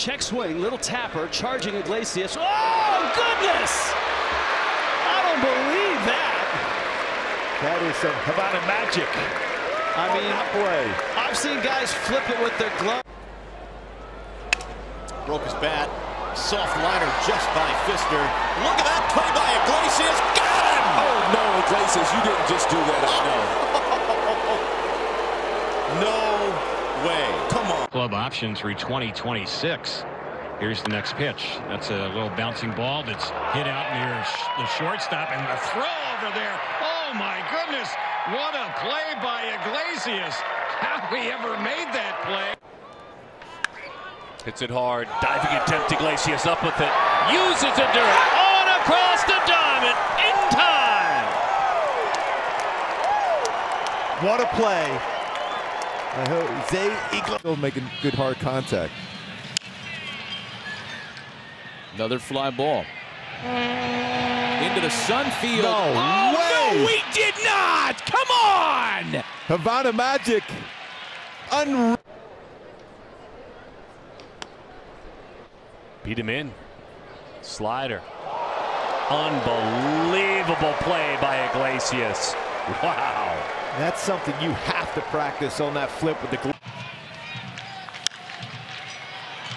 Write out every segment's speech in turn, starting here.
Check swing, little tapper, charging Iglesias. Oh, goodness! I don't believe that. That is some Havana magic. I mean, play. I've seen guys flip it with their glove. Broke his bat. Soft liner just by Fister. Look at that play by Iglesias. Got him! Oh, no, Iglesias, you didn't just do that, I know. no way. Come on. Club option through 2026. Here's the next pitch. That's a little bouncing ball that's hit out near the shortstop, and the throw over there. Oh, my goodness. What a play by Iglesias. How he ever made that play? Hits it hard. Diving attempt. Iglesias up with it. Uses it direct. On across the diamond. In time. What a play. I hope Zay Iglesias making good hard contact. Another fly ball. Into the sun field. No oh, way. no, we did not. Come on. Havana magic. Unreal. Beat him in. Slider. Unbelievable play by Iglesias. Wow. That's something you have to practice on that flip with the glove.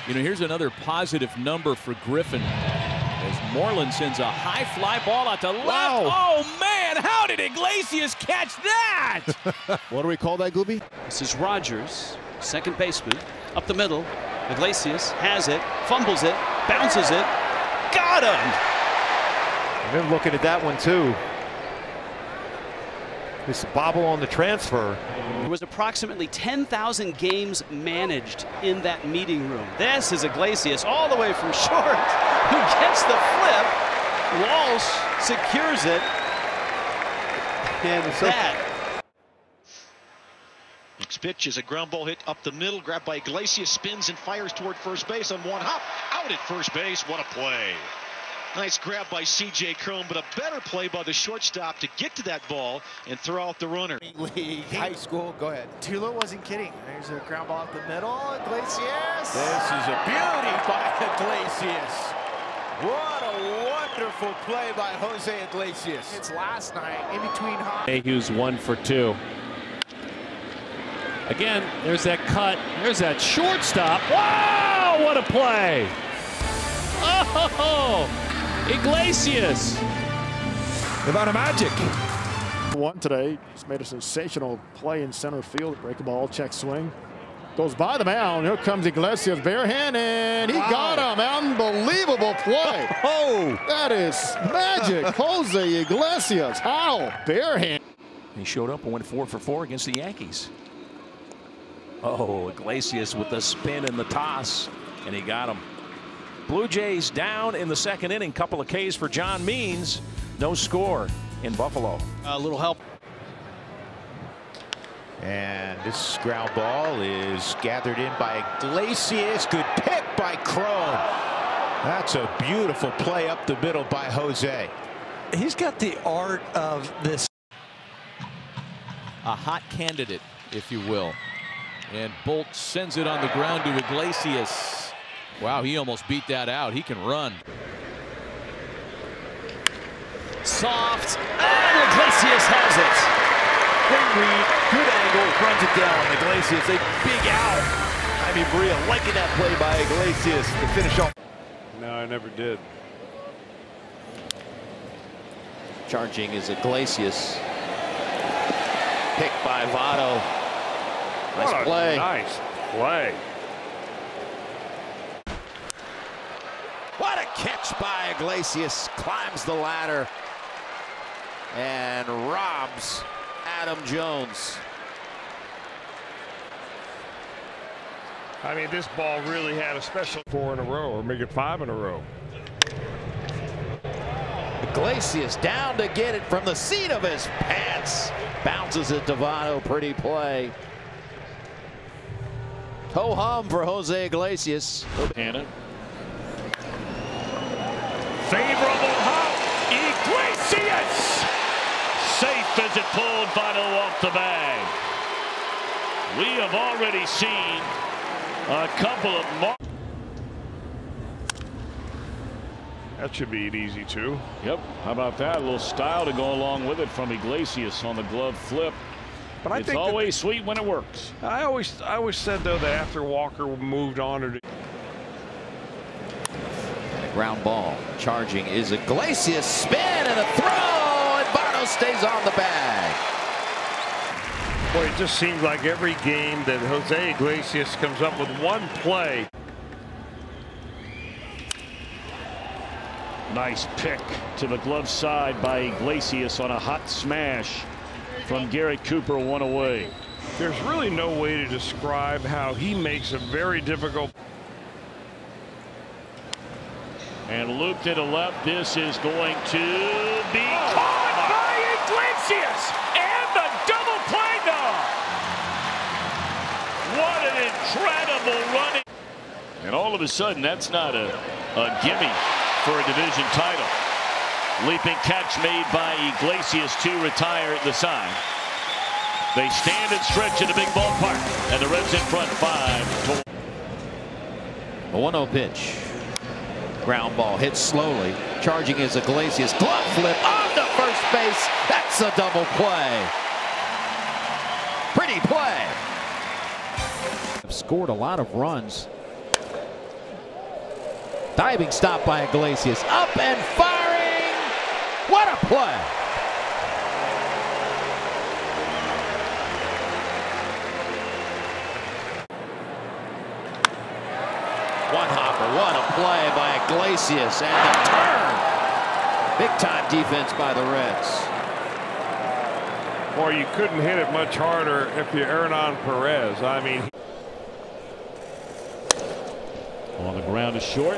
You know, here's another positive number for Griffin. As Moreland sends a high fly ball out to left. Wow. Oh, man, how did Iglesias catch that? What do we call that, Gooby? This is Rogers, second baseman, up the middle. Iglesias has it, fumbles it, bounces it, got him! I've been looking at that one too. This bobble on the transfer. There was approximately 10,000 games managed in that meeting room. This is Iglesias all the way from short, who gets the flip. Walsh secures it. And so- that Next pitch is a ground ball hit up the middle, grabbed by Iglesias, spins and fires toward first base on one hop. Out at first base. What a play. Nice grab by C.J. Cron, but a better play by the shortstop to get to that ball and throw out the runner. League, high school. Go ahead. Tula wasn't kidding. There's a ground ball up the middle. Iglesias. This is a beauty by Iglesias. What a wonderful play by Jose Iglesias. It's last night in between hot. Mayhew's one for two. Again, there's that cut. There's that shortstop. Wow, what a play! Oh, Iglesias. Havana magic. One today, just made a sensational play in center field. Break a ball, check swing. Goes by the mound. Here comes Iglesias barehanded. He got him. Unbelievable play. Oh, That is magic. Jose Iglesias. How? Barehand. He showed up and went four for four against the Yankees. Oh, Iglesias with the spin and the toss, and he got him. Blue Jays down in the second inning. Couple of Ks for John Means. No score in Buffalo. a little help. And this ground ball is gathered in by Iglesias. Good pick by Cron. That's a beautiful play up the middle by Jose. He's got the art of this. A hot candidate, if you will. And Bolt sends it on the ground to Iglesias. Wow, he almost beat that out. He can run. Soft. And Iglesias has it. Great read, good angle, runs it down. Iglesias, a big out. I mean, Maria liking that play by Iglesias to finish off. No, I never did. Charging is Iglesias. Pick by Votto. Nice play. Nice play. What a catch by Iglesias. Climbs the ladder and robs Adam Jones. I mean, this ball really had a special four in a row, or make it five in a row. Iglesias down to get it from the seat of his pants. Bounces it to Votto. Pretty play. Ho hum for Jose Iglesias. Hannah. Favorable hop. Iglesias. Safe as it pulled Votto off the bag. We have already seen a couple of. Mar- That should be an easy two. Yep. How about that? A little style to go along with it from Iglesias on the glove flip. But I it's think always sweet when it works. I always I always said though that after Walker moved on to ground ball. Charging is Iglesias. Spin and a throw, and Votto stays on the bag. Boy, it just seems like every game that Jose Iglesias comes up with one play. Nice pick to the glove side by Iglesias on a hot smash from Garrett Cooper one away. There's really no way to describe how he makes a very difficult. And loop to the left. This is going to be oh, caught by Iglesias. And the double play now. What an incredible run. And all of a sudden, that's not a, a gimme for a division title. Leaping catch made by Iglesias to retire the sign. They stand and stretch in a big ballpark. And the Reds in front five. A 1-0 pitch. Ground ball hit slowly. Charging is Iglesias. Glove flip on to first base. That's a double play. Pretty play. Scored a lot of runs. Diving stop by Iglesias. Up and firing. What a play. One hopper. What a play by Iglesias. And the turn. Big time defense by the Reds. Or you couldn't hit it much harder if you're Hernan Perez. I mean. On the ground is short.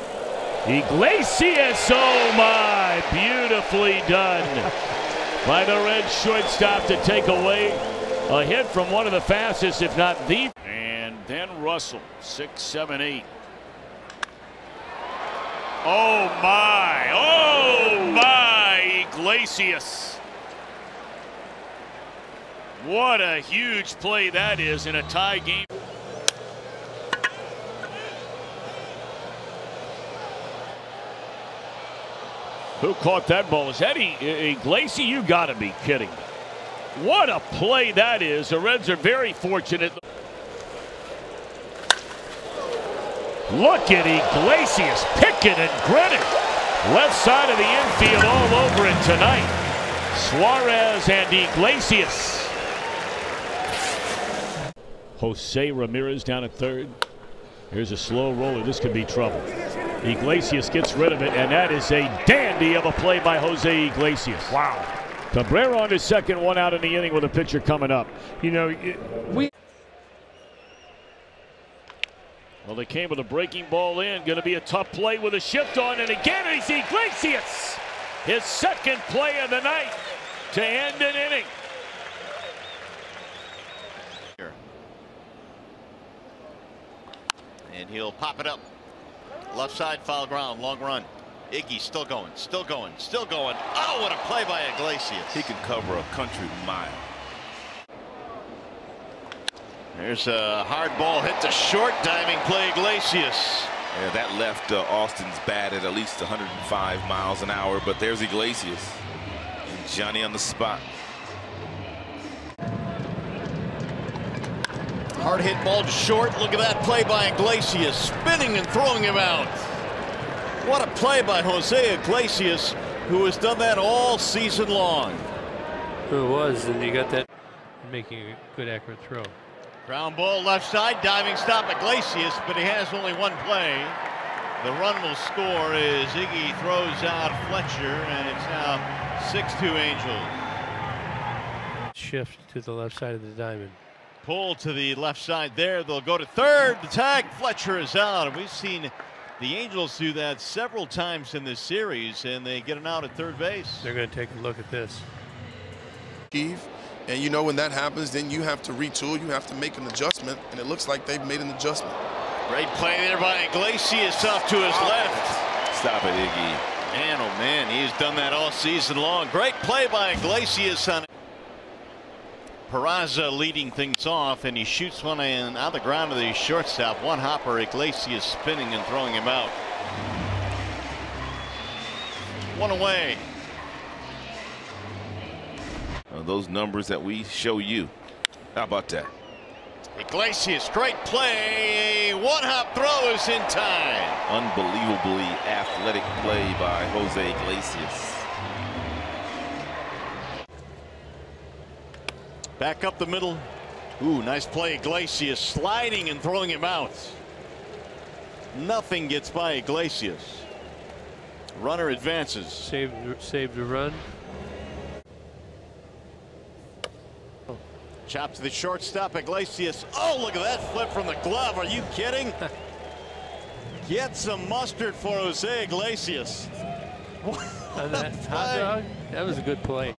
Iglesias, oh my, beautifully done by the red shortstop to take away a hit from one of the fastest, if not the. And then Russell, six, seven, eight. Oh my, oh my, Iglesias. What a huge play that is in a tie game. Who caught that ball? Is that Iglesias? You got to be kidding. me. What a play that is. The Reds are very fortunate. Look at Iglesias picking and grinning. Left side of the infield all over it tonight. Suarez and Iglesias. Jose Ramirez down at third. Here's a slow roller. This could be trouble. Iglesias gets rid of it, and that is a dandy of a play by Jose Iglesias. Wow. Cabrera on his second one out in the inning with a pitcher coming up. You know, we. Well, they came with a breaking ball in. Going to be a tough play with a shift on, and again it's Iglesias. His second play of the night to end an inning. And he'll pop it up. Left side foul ground, long run. Iggy still going, still going, still going. Oh, what a play by Iglesias. He can cover a country mile. There's a hard ball hit to short diving play Iglesias. Yeah, that left uh, Austin's bat at at least 105 miles an hour, but there's Iglesias. And Johnny on the spot. Hard hit ball to short. Look at that play by Iglesias. Spinning and throwing him out. What a play by Jose Iglesias, who has done that all season long. Who it was, and you got that making a good accurate throw. Ground ball left side, diving stop Iglesias, but he has only one play. The run will score as Iggy throws out Fletcher, and it's now 6-2 Angels. Shift to the left side of the diamond. Pull to the left side there. They'll go to third. The tag, Fletcher is out. And we've seen the Angels do that several times in this series, and they get an out at third base. They're going to take a look at this. Eve, and you know when that happens, then you have to retool. You have to make an adjustment, and it looks like they've made an adjustment. Great play there by Iglesias off to his oh. left. Stop it, Iggy. Man, oh man, he's done that all season long. Great play by Iglesias on Peraza leading things off, and he shoots one in out the ground to the shortstop. One hopper, Iglesias spinning and throwing him out. one away. Those numbers that we show you. How about that? Iglesias, great play. One hop throw is in time. Unbelievably athletic play by Jose Iglesias. Back up the middle. Ooh, nice play. Iglesias sliding and throwing him out. Nothing gets by Iglesias. Runner advances. Saved, saved the run. Chop to the shortstop. Iglesias. Oh, look at that flip from the glove. Are you kidding? Get some mustard for Jose Iglesias. That hot dog, that was a good play.